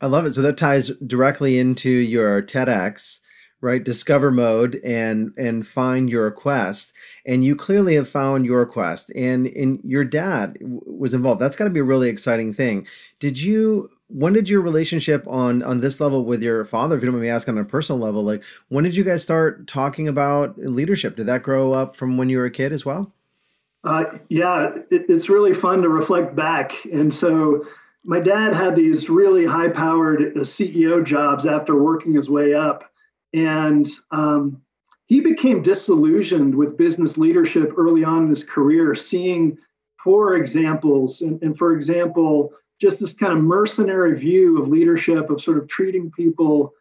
I love it. So that ties directly into your TEDx, right? Discover mode and and find your quest. And you clearly have found your quest. And and your dad was involved. That's got to be a really exciting thing. Did you? When did your relationship on on this level with your father, if you don't mind me asking on a personal level, like when did you guys start talking about leadership? Did that grow up from when you were a kid as well? Uh, yeah, it, it's really fun to reflect back. And so my dad had these really high powered uh, CEO jobs after working his way up. And um, he became disillusioned with business leadership early on in his career, seeing poor examples. And, and for example, just this kind of mercenary view of leadership, of sort of treating people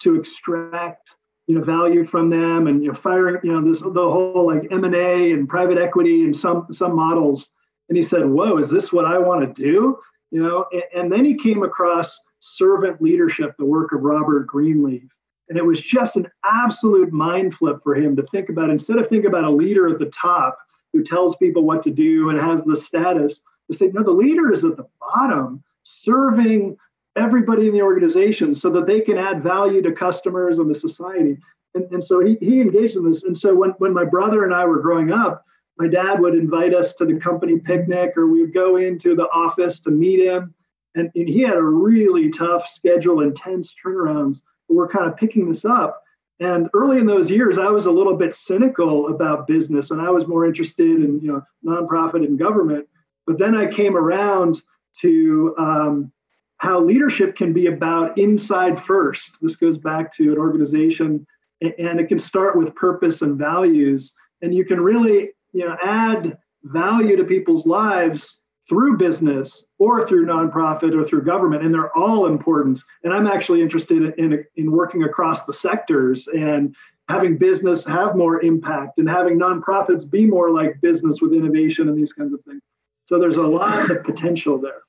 to extract you know value from them and you know firing you know this the whole like m&a and private equity and some some models and he said whoa is this what i want to do you know and, and then he came across servant leadership the work of robert greenleaf and it was just an absolute mind flip for him to think about instead of think about a leader at the top who tells people what to do and has the status to say no the leader is at the bottom serving everybody in the organization so that they can add value to customers and the society. And, and so he, he engaged in this. And so when, when my brother and I were growing up, my dad would invite us to the company picnic or we would go into the office to meet him. And, and he had a really tough schedule, intense turnarounds. We're kind of picking this up. And early in those years, I was a little bit cynical about business and I was more interested in you know nonprofit and government. But then I came around to um, how leadership can be about inside first. This goes back to an organization, and it can start with purpose and values. And you can really, you know, add value to people's lives through business or through nonprofit or through government, and they're all important. And I'm actually interested in in working across the sectors and having business have more impact and having nonprofits be more like business with innovation and these kinds of things. So there's a lot of potential there.